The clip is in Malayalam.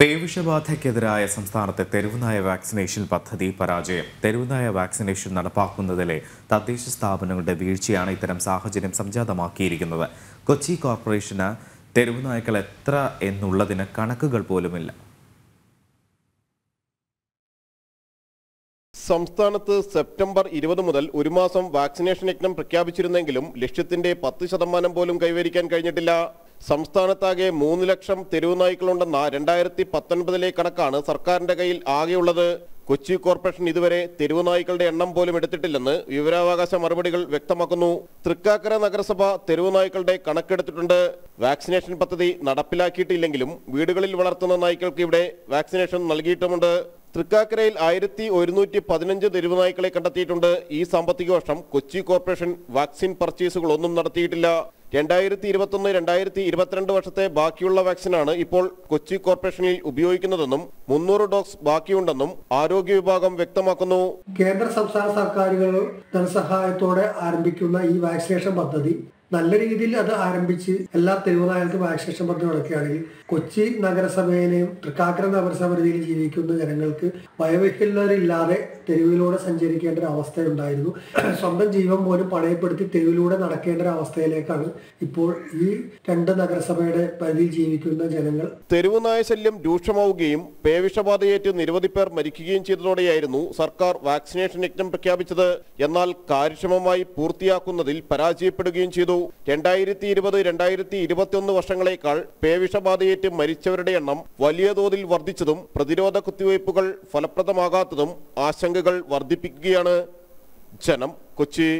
പേവിഷബാധയ്ക്കെതിരായ സംസ്ഥാനത്തെ തെരുവുനായ വാക്സിനേഷൻ പദ്ധതി പരാജയം. തെരുവുനായ വാക്സിനേഷൻ നടപ്പാക്കുന്നതിലെ തദ്ദേശ സ്ഥാപനങ്ങളുടെ വീഴ്ചയാണ് ഇത്തരം സാഹചര്യം സംജാതമാക്കിയിരിക്കുന്നത്. കൊച്ചി കോർപ്പറേഷന് തെരുവുനായ്ക്കൾ എത്ര എന്നുള്ളതിന് കണക്കുകൾ പോലുമില്ല. സംസ്ഥാനത്ത് സെപ്റ്റംബർ ഇരുപത് മുതൽ ഒരു മാസം വാക്സിനേഷൻ യജ്ഞം പ്രഖ്യാപിച്ചിരുന്നെങ്കിലും ലക്ഷ്യത്തിന്റെ പത്ത് ശതമാനം പോലും കൈവരിക്കാൻ കഴിഞ്ഞിട്ടില്ല. സംസ്ഥാനത്താകെ മൂന്ന് ലക്ഷം തെരുവ് നായ്ക്കളുണ്ടെന്ന രണ്ടായിരത്തി പത്തൊൻപതിലെ കണക്കാണ് സർക്കാരിന്റെ കയ്യിൽ ആകെയുള്ളത്. കൊച്ചി കോർപ്പറേഷൻ ഇതുവരെ തെരുവു നായ്ക്കളുടെ എണ്ണം പോലും എടുത്തിട്ടില്ലെന്ന് വിവരാവകാശ മറുപടികൾ വ്യക്തമാക്കുന്നു. തൃക്കാക്കര നഗരസഭ തെരുവു നായ്ക്കളുടെ കണക്കെടുത്തിട്ടുണ്ട്. വാക്സിനേഷൻ പദ്ധതി നടപ്പിലാക്കിയിട്ടില്ലെങ്കിലും വീടുകളിൽ വളർത്തുന്ന നായ്ക്കൾക്ക് ഇവിടെ വാക്സിനേഷൻ നൽകിയിട്ടുമുണ്ട്. തൃക്കാക്കരയിൽ ആയിരത്തി ഒരുന്നൂറ്റി പതിനഞ്ച് തെരുവുനായ്ക്കളെ കണ്ടെത്തിയിട്ടുണ്ട്. ഈ സാമ്പത്തിക വർഷം കൊച്ചി കോർപ്പറേഷൻ വാക്സിൻ പർച്ചേസുകളൊന്നും നടത്തിയിട്ടില്ല. രണ്ടായിരത്തി ഇരുപത്തൊന്ന് രണ്ടായിരത്തി ഇരുപത്തിരണ്ട് വർഷത്തെ ബാക്കിയുള്ള വാക്സിനാണ് ഇപ്പോൾ കൊച്ചി കോർപ്പറേഷനിൽ ഉപയോഗിക്കുന്നതെന്നും മുന്നൂറ് ഡോസ് ബാക്കിയുണ്ടെന്നും ആരോഗ്യ വിഭാഗം വ്യക്തമാക്കുന്നു. കേന്ദ്ര സംസ്ഥാന സർക്കാരുകൾ ധനസഹായത്തോടെ ആരംഭിക്കുന്ന ഈ വാക്സിനേഷൻ പദ്ധതി നല്ല രീതിയിൽ അത് ആരംഭിച്ച് എല്ലാ തെരുവുനായകൾക്കും വാക്സിനേഷൻ പറഞ്ഞു നടക്കുകയാണെങ്കിൽ കൊച്ചി നഗരസഭയിലെയും തൃക്കാക്കര നഗരസഭയിൽ ജീവിക്കുന്ന ജനങ്ങൾക്ക് വയവഹിക്കുന്നവരില്ലാതെ തെരുവിലൂടെ സഞ്ചരിക്കേണ്ട ഒരു അവസ്ഥയുണ്ടായിരുന്നു. സ്വന്തം ജീവൻ പോലും പണയപ്പെടുത്തി തെരുവിലൂടെ നടക്കേണ്ട ഒരു അവസ്ഥയിലേക്കാണ് ഇപ്പോൾ ഈ രണ്ട് നഗരസഭയുടെ പരിധിയിൽ ജീവിക്കുന്ന ജനങ്ങൾ. തെരുവുനായ ശല്യം രൂക്ഷമാവുകയും പേവിഷബാധയേറ്റ് നിരവധി പേർ മരിക്കുകയും ചെയ്തതോടെയായിരുന്നു സർക്കാർ വാക്സിനേഷൻ യജ്ഞം പ്രഖ്യാപിച്ചത്. എന്നാൽ കാര്യക്ഷമമായി പൂർത്തിയാക്കുന്നതിൽ പരാജയപ്പെടുകയും ചെയ്തു. രണ്ടായിരത്തി ഇരുപത് രണ്ടായിരത്തി ഇരുപത്തിയൊന്ന് വർഷങ്ങളേക്കാൾ പേവിഷബാധയേറ്റ് മരിച്ചവരുടെ എണ്ണം വലിയ തോതിൽ വർദ്ധിച്ചതും പ്രതിരോധ കുത്തിവയ്പ്പുകൾ ഫലപ്രദമാകാത്തതും ആശങ്കകൾ വർദ്ധിപ്പിക്കുകയാണ് ജനം കൊച്ചി.